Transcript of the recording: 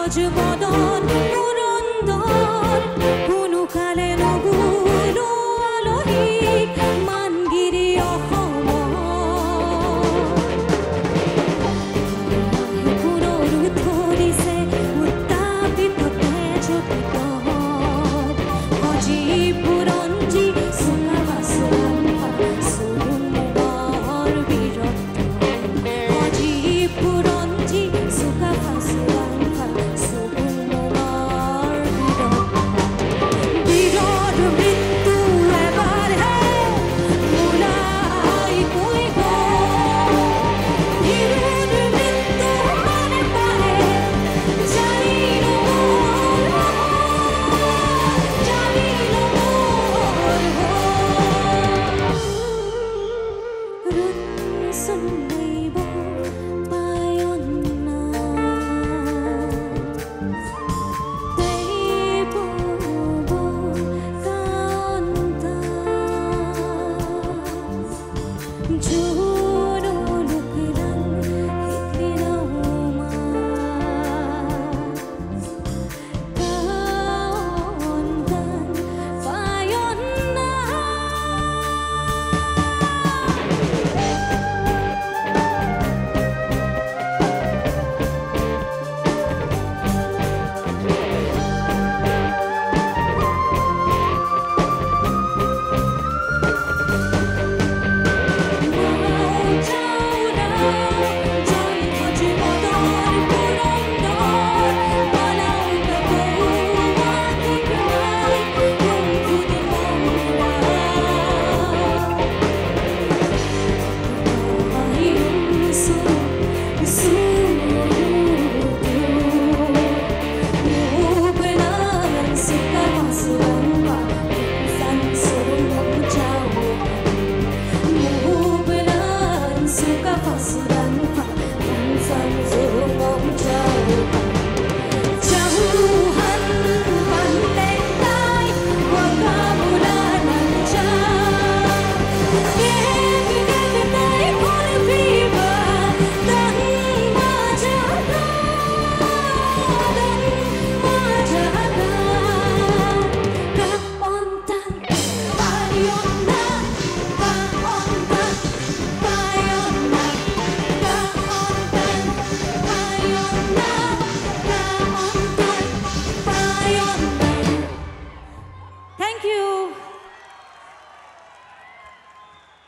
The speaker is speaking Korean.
거주보던 노런던 분노칼에 노구로 음